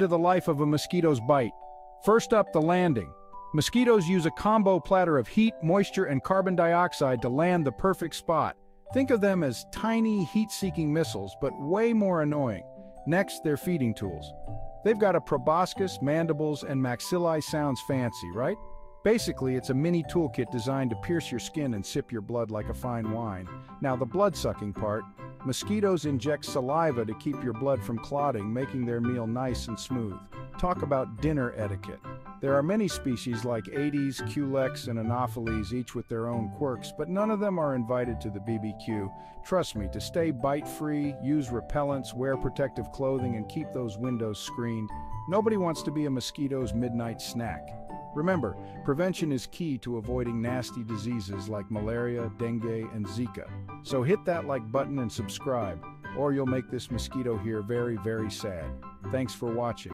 to the life of a mosquito's bite. First up, the landing. Mosquitoes use a combo platter of heat, moisture, and carbon dioxide to land the perfect spot. Think of them as tiny, heat-seeking missiles, but way more annoying. Next, their feeding tools. They've got a proboscis, mandibles, and maxillae sounds fancy, right? Basically, it's a mini toolkit designed to pierce your skin and sip your blood like a fine wine. Now, the blood-sucking part. Mosquitoes inject saliva to keep your blood from clotting, making their meal nice and smooth. Talk about dinner etiquette. There are many species like Aedes, Culex, and Anopheles, each with their own quirks, but none of them are invited to the BBQ. Trust me, to stay bite-free, use repellents, wear protective clothing, and keep those windows screened. Nobody wants to be a mosquito's midnight snack. Remember, prevention is key to avoiding nasty diseases like malaria, dengue, and Zika. So hit that like button and subscribe, or you'll make this mosquito here very, very sad. Thanks for watching.